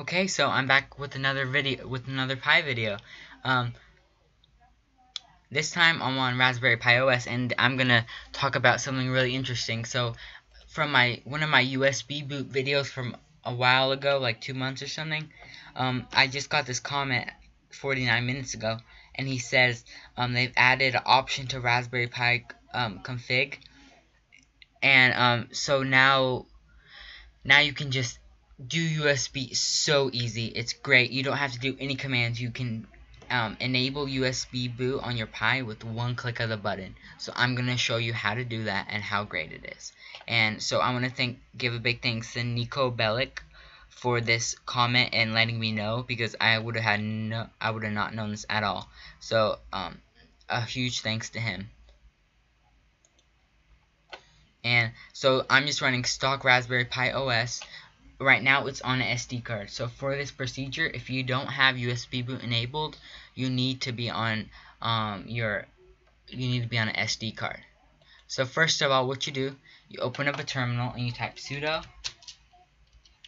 Okay, so I'm back with another video, with another Pi video. Um, this time I'm on Raspberry Pi OS, and I'm gonna talk about something really interesting. So, from my one of my USB boot videos from a while ago, like two months or something, um, I just got this comment 49 minutes ago, and he says um, they've added an option to Raspberry Pi um, config, and um, so now now you can just do USB so easy. It's great. You don't have to do any commands. You can um, enable USB boot on your Pi with one click of the button. So I'm going to show you how to do that and how great it is. And so I want to thank, give a big thanks to Niko Bellic for this comment and letting me know because I would have had no, I would have not known this at all. So um, a huge thanks to him. And so I'm just running stock Raspberry Pi OS right now it's on an SD card. So for this procedure, if you don't have USB boot enabled, you need to be on um, your you need to be on an SD card. So first of all, what you do, you open up a terminal and you type sudo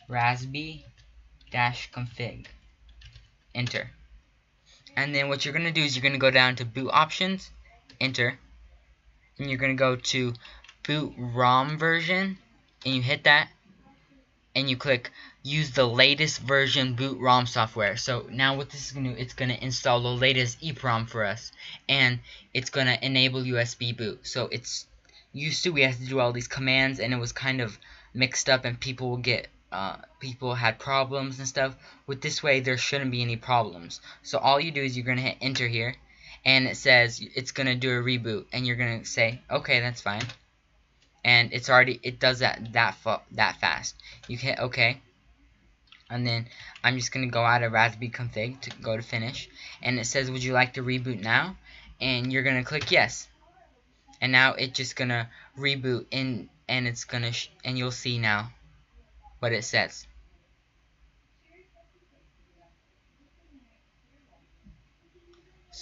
raspi dash config. Enter. And then what you're gonna do is you're gonna go down to boot options, enter, and you're gonna go to boot ROM version, and you hit that, and you click use the latest version boot ROM software. So now what this is going to do, it's going to install the latest EEPROM for us. And it's going to enable USB boot. So it's used to we had to do all these commands and it was kind of mixed up and people will get uh, people had problems and stuff. With this way there shouldn't be any problems. So all you do is you're going to hit enter here and it says it's going to do a reboot and you're going to say okay that's fine and it's already it does that that that fast. You hit OK, and then I'm just gonna go out of Raspberry config to go to finish, and it says would you like to reboot now, and you're gonna click yes, and now it's just gonna reboot in and it's gonna and you'll see now what it says.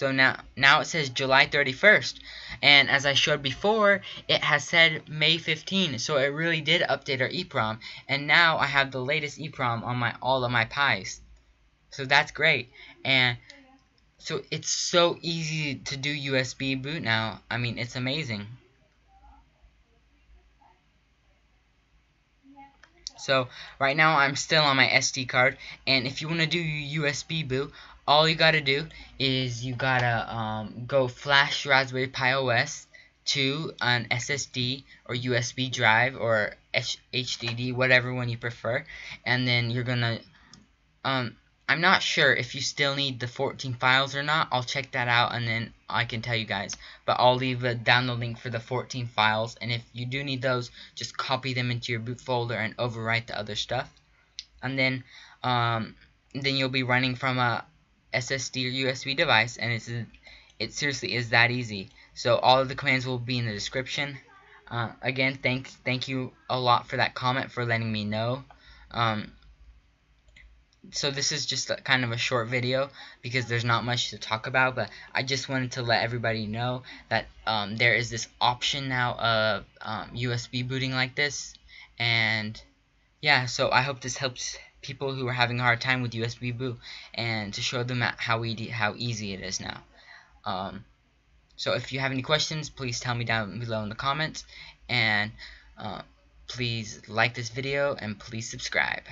So now, now it says July 31st. And as I showed before, it has said May 15. So it really did update our EEPROM. And now I have the latest EEPROM on my all of my Pis. So that's great. And so it's so easy to do USB boot now. I mean, it's amazing. So right now I'm still on my SD card and if you want to do USB boot all you gotta do is you gotta um, go flash Raspberry Pi OS to an SSD or USB drive or HDD, whatever one you prefer, and then you're gonna. Um, I'm not sure if you still need the 14 files or not. I'll check that out and then I can tell you guys. But I'll leave a download link for the 14 files, and if you do need those, just copy them into your boot folder and overwrite the other stuff. And then, um, then you'll be running from a SSD or USB device, and it's it seriously is that easy. So all of the commands will be in the description. Uh, again, thank thank you a lot for that comment for letting me know. Um, so this is just a, kind of a short video because there's not much to talk about, but I just wanted to let everybody know that um, there is this option now of um, USB booting like this, and yeah, so I hope this helps people who are having a hard time with USB boot and to show them how easy how easy it is now. Um, so if you have any questions, please tell me down below in the comments and uh, please like this video and please subscribe.